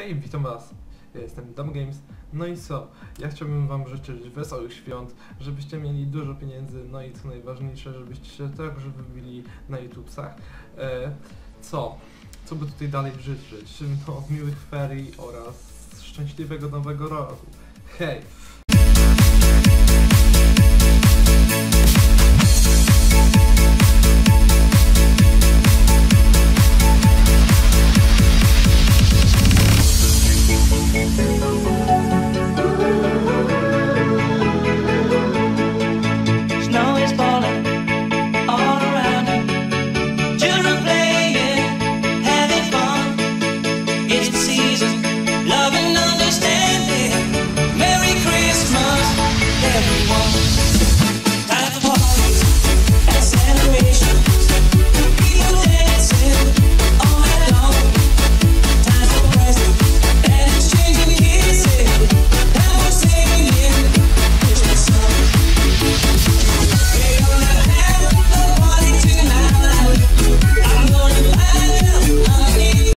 Hej, witam was. Ja jestem Dom Games. No i co? Ja chciałbym wam życzyć wesołych świąt, żebyście mieli dużo pieniędzy, no i co najważniejsze, żebyście się także wybili na YouTubesach. E, co? Co by tutaj dalej życzyć? No, miłych ferii oraz szczęśliwego nowego roku. Hej!